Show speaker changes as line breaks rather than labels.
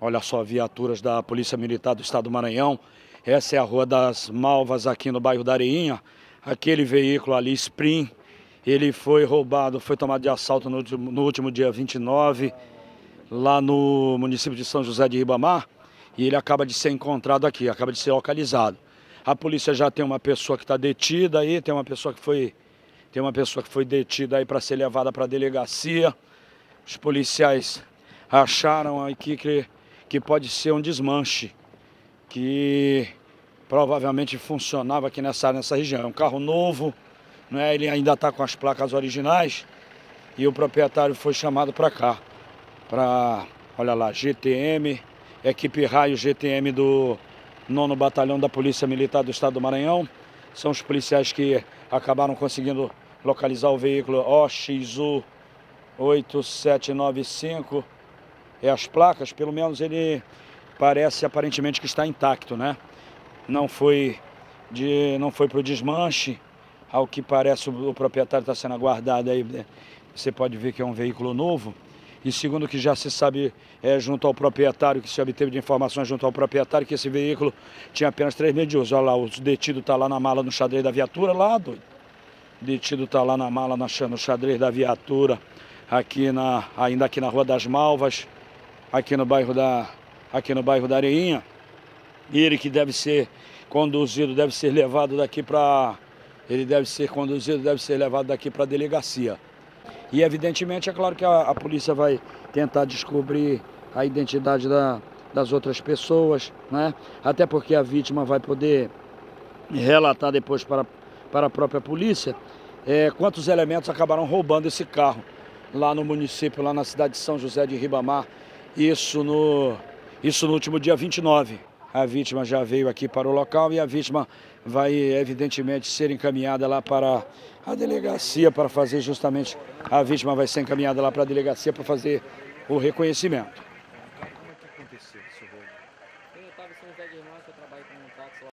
Olha só, viaturas da Polícia Militar do Estado do Maranhão. Essa é a Rua das Malvas, aqui no bairro da Areinha. Aquele veículo ali, Spring, ele foi roubado, foi tomado de assalto no último, no último dia 29, lá no município de São José de Ribamar. E ele acaba de ser encontrado aqui, acaba de ser localizado. A polícia já tem uma pessoa que está detida aí, tem uma pessoa que foi, tem uma pessoa que foi detida aí para ser levada para a delegacia. Os policiais acharam aqui que que pode ser um desmanche, que provavelmente funcionava aqui nessa, nessa região. É um carro novo, né? ele ainda está com as placas originais e o proprietário foi chamado para cá, para, olha lá, GTM, equipe raio GTM do 9 Batalhão da Polícia Militar do Estado do Maranhão. São os policiais que acabaram conseguindo localizar o veículo OXU 8795 é as placas, pelo menos ele parece aparentemente que está intacto, né? Não foi de, não foi para o desmanche, ao que parece o, o proprietário está sendo aguardado aí. Né? Você pode ver que é um veículo novo. E segundo o que já se sabe é, junto ao proprietário, que se obteve de informações junto ao proprietário, que esse veículo tinha apenas três meses de uso. Olha lá, o detido está lá na mala no xadrez da viatura, lá, doido. Detido está lá na mala no xadrez da viatura, aqui na, ainda aqui na Rua das Malvas aqui no bairro da, aqui no bairro da Areinha. Ele que deve ser conduzido, deve ser levado daqui para. Ele deve ser conduzido, deve ser levado daqui para a delegacia. E evidentemente é claro que a, a, polícia vai tentar descobrir a identidade da, das outras pessoas, né? Até porque a vítima vai poder relatar depois para, para a própria polícia é, quantos elementos acabaram roubando esse carro lá no município, lá na cidade de São José de Ribamar, isso no, isso no último dia 29. A vítima já veio aqui para o local e a vítima vai, evidentemente, ser encaminhada lá para a delegacia para fazer justamente. A vítima vai ser encaminhada lá para a delegacia para fazer o reconhecimento.
Como é que aconteceu esse roubo? Eu estava em São José de Irmãos, eu trabalho com um táxi lá.